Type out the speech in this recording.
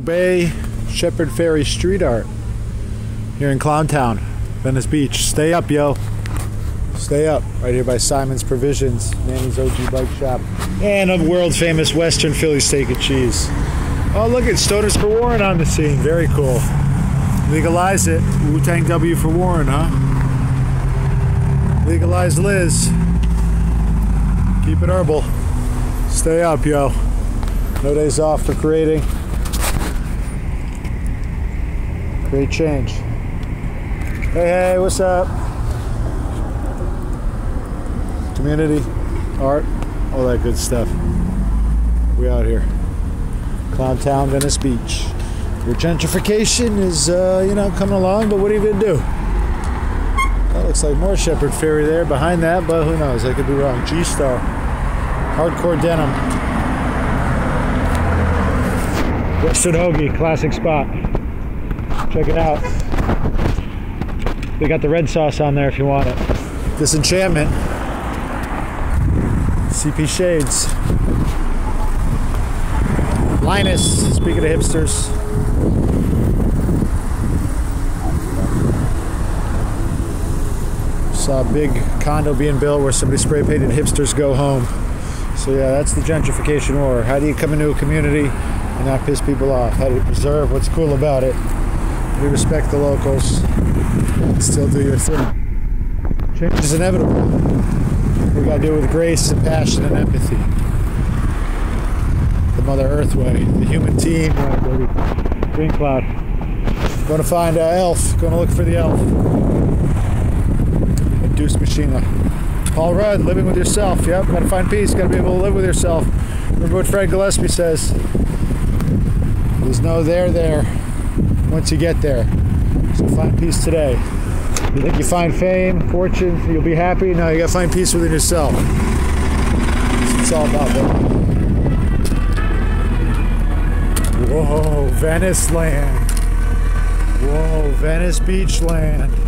Bay Shepard Fairey street art here in Clowntown, Venice Beach. Stay up, yo. Stay up. Right here by Simon's Provisions, Manny's OG Bike Shop, and a world famous Western Philly steak and cheese. Oh, look at Stoners for Warren on the scene. Very cool. Legalize it. Wu Tang W for Warren, huh? Legalize Liz. Keep it herbal. Stay up, yo. No days off for creating. Great change. Hey, hey, what's up? Community, art, all that good stuff. We out here. Clowntown, Venice Beach. Where gentrification is, uh, you know, coming along, but what are you gonna do? That looks like more Shepard Fairey there behind that, but who knows? I could be wrong. G Star. Hardcore denim. Western Hoagie, classic spot. Check it out. They got the red sauce on there if you want it. Disenchantment. CP Shades. Linus, speaking of hipsters. Saw a big condo being built where somebody spray painted hipsters go home. So yeah, that's the gentrification war. How do you come into a community and not piss people off? How do you preserve what's cool about it? You respect the locals still do your thing? Change is inevitable. We gotta do it with grace and passion and empathy. The Mother Earth way, the human team baby. Green Cloud. Gonna find uh, Elf. Gonna look for the Elf. Deuce Machina. Paul Rudd, living with yourself. Yep, gotta find peace. Gotta be able to live with yourself. Remember what Fred Gillespie says. There's no there there once you get there. So find peace today. You think you find fame, fortune, you'll be happy? No, you gotta find peace within yourself. That's what it's all about, baby. Whoa, Venice land. Whoa, Venice Beach land.